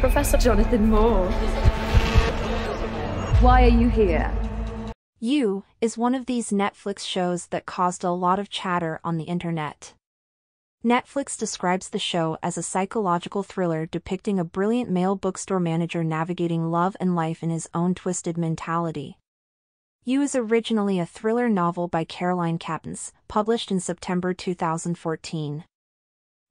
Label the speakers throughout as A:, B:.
A: Professor Jonathan Moore.
B: Why are you here?
C: You is one of these Netflix shows that caused a lot of chatter on the internet. Netflix describes the show as a psychological thriller depicting a brilliant male bookstore manager navigating love and life in his own twisted mentality. You is originally a thriller novel by Caroline Kepnes, published in September 2014.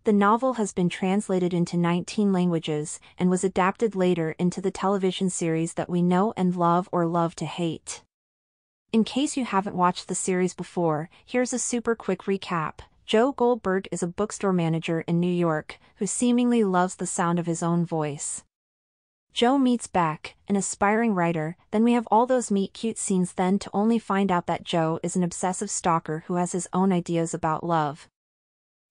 C: The novel has been translated into 19 languages and was adapted later into the television series that we know and love or love to hate. In case you haven't watched the series before, here's a super quick recap. Joe Goldberg is a bookstore manager in New York who seemingly loves the sound of his own voice. Joe meets Beck, an aspiring writer, then we have all those meet cute scenes then to only find out that Joe is an obsessive stalker who has his own ideas about love.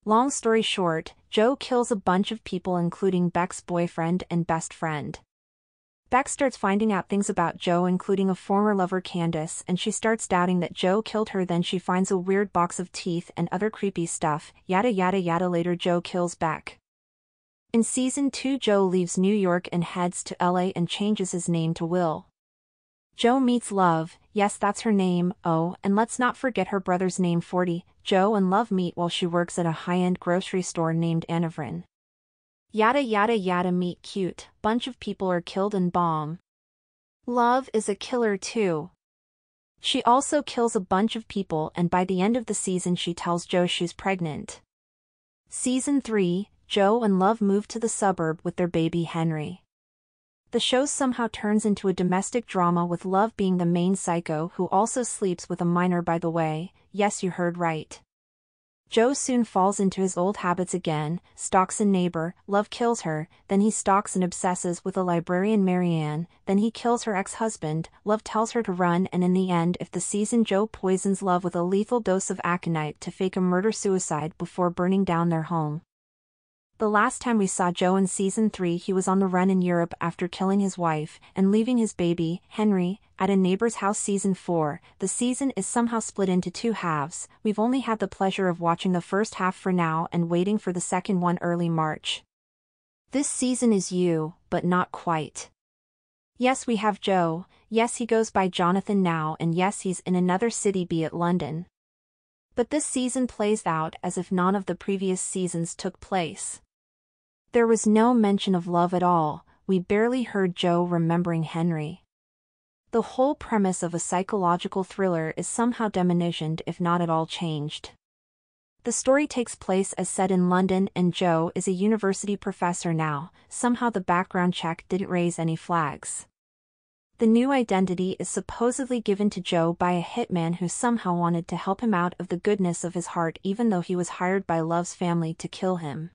C: Long story short, Joe kills a bunch of people including Beck's boyfriend and best friend. Beck starts finding out things about Joe including a former lover Candace and she starts doubting that Joe killed her then she finds a weird box of teeth and other creepy stuff, yada yada yada later Joe kills Beck. In season 2 Joe leaves New York and heads to LA and changes his name to Will. Joe meets Love, yes that's her name, oh, and let's not forget her brother's name 40, Joe and Love meet while she works at a high-end grocery store named Anavrin. Yada yada yada meet cute, bunch of people are killed in bomb. Love is a killer too. She also kills a bunch of people and by the end of the season she tells Joe she's pregnant. Season 3, Joe and Love move to the suburb with their baby Henry. The show somehow turns into a domestic drama with Love being the main psycho who also sleeps with a minor by the way, yes you heard right. Joe soon falls into his old habits again, stalks a neighbor, love kills her, then he stalks and obsesses with a librarian Marianne, then he kills her ex-husband, love tells her to run and in the end if the season Joe poisons love with a lethal dose of aconite to fake a murder-suicide before burning down their home. The last time we saw Joe in season 3 he was on the run in Europe after killing his wife and leaving his baby, Henry, at a neighbor's house season 4. The season is somehow split into two halves, we've only had the pleasure of watching the first half for now and waiting for the second one early March. This season is you, but not quite. Yes we have Joe, yes he goes by Jonathan now and yes he's in another city be it London. But this season plays out as if none of the previous seasons took place. There was no mention of love at all, we barely heard Joe remembering Henry. The whole premise of a psychological thriller is somehow diminished if not at all changed. The story takes place as said in London and Joe is a university professor now, somehow the background check didn't raise any flags. The new identity is supposedly given to Joe by a hitman who somehow wanted to help him out of the goodness of his heart even though he was hired by Love's family to kill him.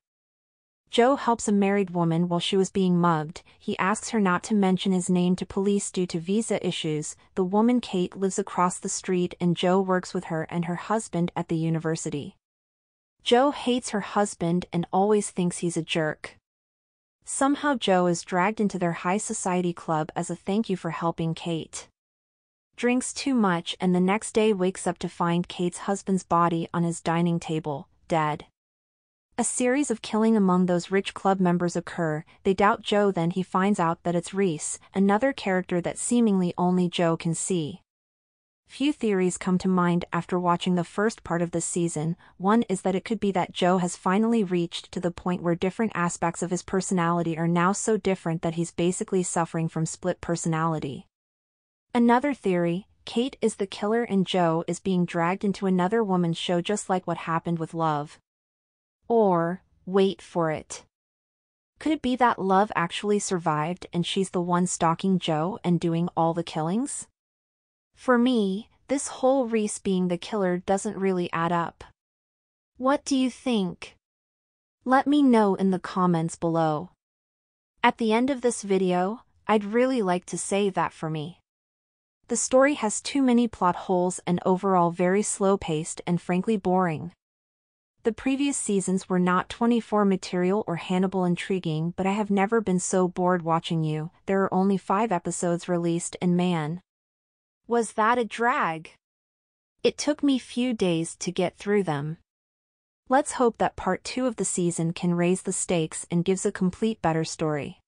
C: Joe helps a married woman while she was being mugged. He asks her not to mention his name to police due to visa issues. The woman Kate lives across the street and Joe works with her and her husband at the university. Joe hates her husband and always thinks he's a jerk. Somehow Joe is dragged into their high society club as a thank you for helping Kate. Drinks too much and the next day wakes up to find Kate's husband's body on his dining table, dead. A series of killing among those rich club members occur, they doubt Joe then he finds out that it's Rhys, another character that seemingly only Joe can see. Few theories come to mind after watching the first part of the season, one is that it could be that Joe has finally reached to the point where different aspects of his personality are now so different that he's basically suffering from split personality. Another theory, Kate is the killer and Joe is being dragged into another woman's show just like what happened with Love. Or, wait for it. Could it be that Love actually survived and she's the one stalking Joe and doing all the killings? For me, this whole Rhys being the killer doesn't really add up. What do you think? Let me know in the comments below. At the end of this video, I'd really like to say that for me. The story has too many plot holes and overall very slow-paced and frankly boring. The previous seasons were not 24 material or Hannibal intriguing but I have never been so bored watching you, there are only 5 episodes released and man. Was that a drag? It took me few days to get through them. Let's hope that part 2 of the season can raise the stakes and gives a complete better story.